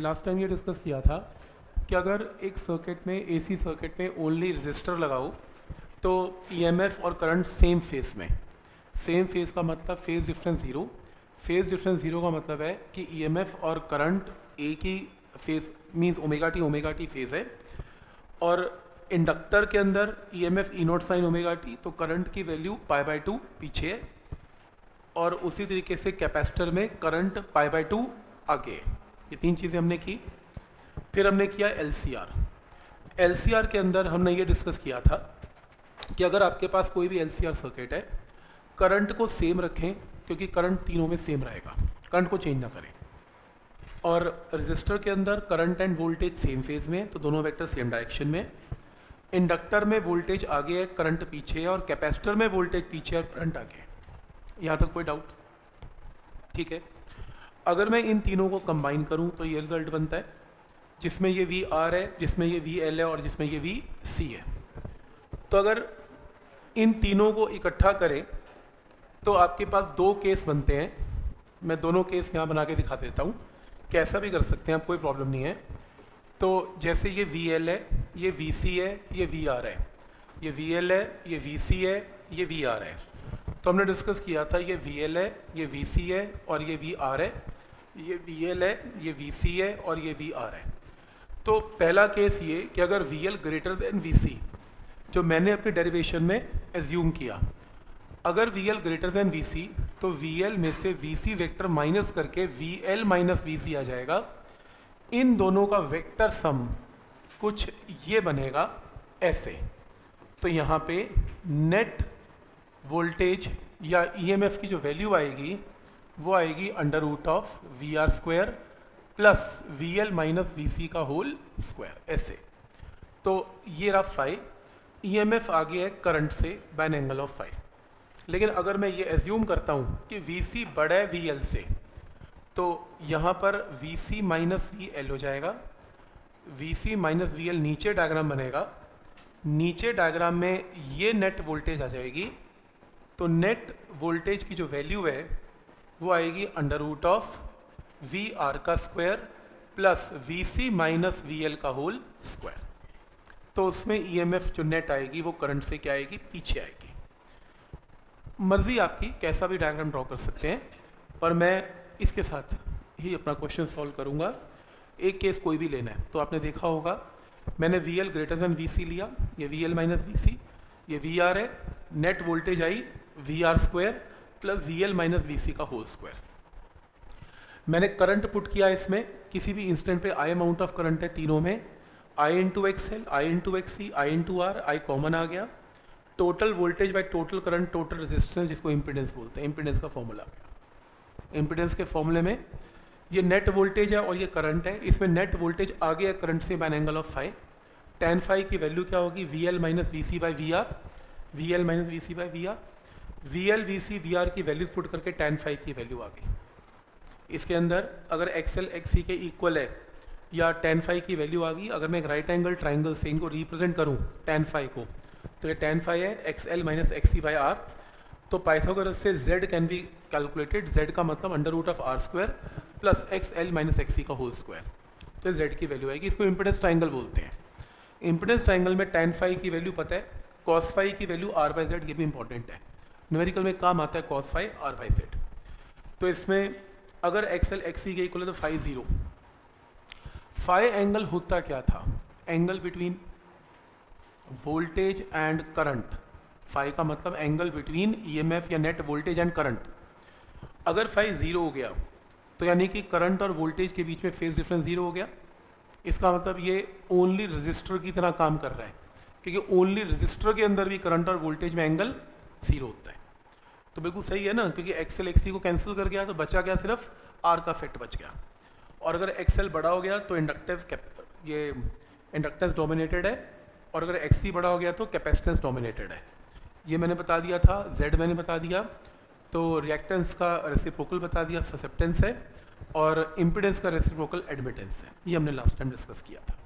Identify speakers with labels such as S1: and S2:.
S1: Last time ये discuss किया था कि अगर एक सर्किट में एसी सर्किट में ओनली रजिस्टर लगाओ तो ईएमएफ और करंट सेम फेस में। सेम फेस का मतलब phase difference zero phase difference zero का मतलब है कि ईएमएफ और करंट एक ही phase means omega t omega t phase है। और इंडक्टर के अंदर E M F E naught sine omega t तो करंट की वैल्यू पाई बाय टू पीछे है। और उसी तरीके से कैपेसिटर में करंट पाई बाय टू आगे ये तीन चीज़ें हमने की। फिर हमने किया एल सी के अंदर हमने ये डिस्कस किया था कि अगर आपके पास कोई भी एल सी आर सर्किट है करंट को सेम रखें, क्योंकि करंट तीनों में सेम रहेगा। करंट को चेंज ना करें। और रजिस्टर के अंदर current and voltage same phase में तो दोनों वेक्टर सेम डायरेक्शन में। इंडक्टर में वोल्टेज आगे है करंट पीछे है, और कैपेसिटर में वोल्टेज पीछे और करंट आगे है। यहाँ तक कोई डाउट ठीक है? अगर मैं इन तीनों को कंबाइन करूँ तो ये रिज़ल्ट बनता है जिसमें ये वी आर है जिसमें ये वी एल है और जिसमें ये वी सी है तो अगर इन तीनों को इकट्ठा करें तो आपके पास दो केस बनते हैं मैं दोनों केस यहाँ बना के दिखा देता हूँ कैसा भी कर सकते हैं आप कोई प्रॉब्लम नहीं है तो जैसे ये वी एल है ये वी सी है ये वी आर है ये वी एल है ये वी सी है ये वी आर है तो हमने डिस्कस किया था ये वी एल है ये वी सी है और ये वी आर है ये वी एल है, ये वी सी है और ये वी आर है। तो पहला केस ये कि अगर V L greater than V C जो मैंने अपने डेरिवेशन में एज्यूम किया, अगर V L greater than V C तो वी एल में से वी सी वेक्टर माइनस करके V L minus V C आ जाएगा। इन दोनों का वेक्टर सम कुछ ये बनेगा ऐसे। तो यहाँ पे नेट वोल्टेज या ईएमएफ की जो वैल्यू आएगी वो आएगी under root of V R square plus V L minus V C का होल स्क्वायर ऐसे। तो ये रहा फाइव ई एम एफ़ आगे है करंट से by an angle of phi लेकिन अगर मैं ये एज्यूम करता हूँ कि वी सी बड़ा है वी एल से तो यहाँ पर V C minus V L हो जाएगा। V C minus V L नीचे डायग्राम बनेगा। नीचे डायग्राम में ये नेट वोल्टेज आ जाएगी। तो नेट वोल्टेज की जो वैल्यू है वो आएगी under root of V R का square plus V C minus V L का होल स्क्वायर तो उसमें ई एम एफ़ जो नेट आएगी, वो करंट से क्या आएगी? पीछे आएगी। मर्ज़ी आपकी, कैसा भी डायग्राम ड्रॉ कर सकते हैं, पर मैं इसके साथ ही अपना क्वेश्चन सॉल्व करूँगा। एक केस कोई भी लेना है तो आपने देखा होगा, मैंने V L greater than V C लिया, ये V L minus V C ये वी आर है net voltage I V R square plus V L minus V C का होल स्क्वायर मैंने करंट पुट किया इसमें, किसी भी इंस्टेंट पे आई अमाउंट ऑफ़ करंट है तीनों में I into X L I into X C I into R I common आ गया. Total voltage by total current total resistance जिसको इम्पिडेंस बोलते हैं इम्पिडेंस का फॉर्मूला गया. इम्पिडेंस के फॉर्मूले में ये नेट वोल्टेज है और ये करंट है. इसमें नेट वोल्टेज आ गया करंट से by angle of phi tan phi की वैल्यू क्या होगी? V L minus V C by V R V L minus V C by V R V L V C V R की values put करके ten five की value आ गई। इसके अंदर अगर एक्स एल एक्स सी के इक्वल है, या टेन फाइव की वैल्यू आ गई, अगर मैं एक राइट एंगल ट्राइंगल से इनको रिप्रेजेंट करूँ टेन फाइव को तो ये टेन फाइव है X L minus X C by R तो पाइथागोरस से z can be calculated z का मतलब under root of R square plus X L minus X C का होल स्क्वायर तो z की वैल्यू आएगी। इसको इम्पिडेंस ट्राइंगल बोलते हैं। इम्पिडेंस ट्राइंगल में टेन फाइव की वैल्यू पता है कॉस फाइव की वैल्यू आर बाई जेड ये भी इंपॉर्टेंट है। न्यूमेरिकल में काम आता है cos phi R by Z तो इसमें अगर एक्स एल एक्स के इक्वल है तो फाइव ज़ीरो फाइव एंगल होता क्या था? Angle between voltage and current phi का मतलब एंगल बिटवीन ईएमएफ या नेट वोल्टेज एंड करंट अगर फाइव ज़ीरो हो गया तो यानी कि करंट और वोल्टेज के बीच में फ़ेज़ डिफरेंस ज़ीरो हो गया। इसका मतलब ये ओनली रजिस्टर की तरह काम कर रहा है, क्योंकि ओनली रजिस्टर के अंदर भी करंट और वोल्टेज में एंगल ज़ीरो होता है। तो बिल्कुल सही है ना, क्योंकि एक्सएल एक्सी को कैंसिल कर गया तो बचा गया सिर्फ़ आर का फैक्ट बच गया। और अगर एक्सएल बड़ा हो गया तो इंडक्टिव ये इंडक्टेंस डोमिनेटेड है। और अगर एक्सी बड़ा हो गया तो कैपेसिटेंस डोमिनेटेड है। ये मैंने बता दिया था जेड मैंने बता दिया। तो रिएक्टेंस का रेसिप्रोकल बता दिया ससेप्टेंस है। और इम्पिडेंस का रेसिप्रोकल एडमिटेंस है। ये हमने लास्ट टाइम डिस्कस किया था।